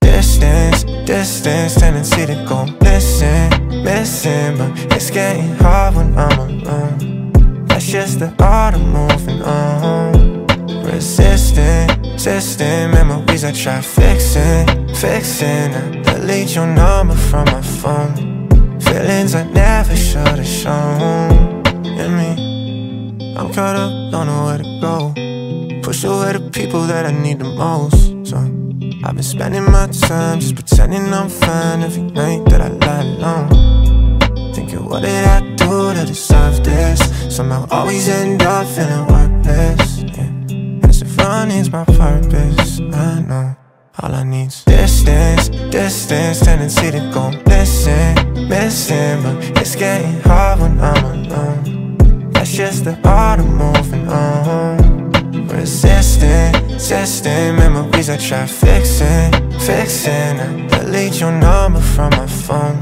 Distance, distance, tendency to go missing, missing But it's getting hard when I'm alone. That's just the art of moving on. Resisting, resisting memories I try fixing, fixing. I delete your number from my phone. Feelings I never should have shown in me. I'm caught up, don't know where to go. Push away the people that I need the most. So I've been spending my time just pretending I'm fine every night that I lie alone. Thinking, what did I do to deserve this? Somehow always end up feeling worthless. Yeah. As if running's my purpose, I know. All I need's distance, distance, tendency to go missing, But it's getting hard when I'm alone. That's just the art of moving on. Resisting, resisting memories I try fixing, fixing. I delete your number from my phone.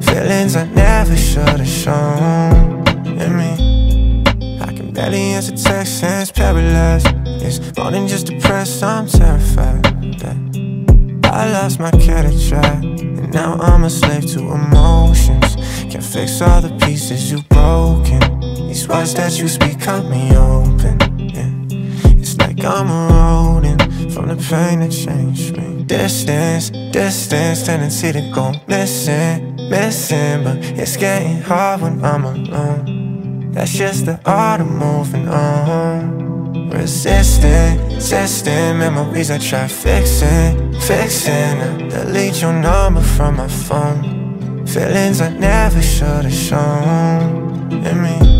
Feelings I never should have shown in me. I can barely answer texts and it's paralyzed. It's more than just depressed, I'm terrified that I lost my character, and now I'm a slave to emotions. Can't fix all the pieces you've broken. These words that you speak cut me open. Yeah. It's like I'm eroding from the pain that changed me. Distance, distance, tendency to go missing, missing. But it's getting hard when I'm alone. That's just the art of moving on. Resisting, resisting memories I try fixing, fixing. I delete your number from my phone. Feelings I never should have shown in me.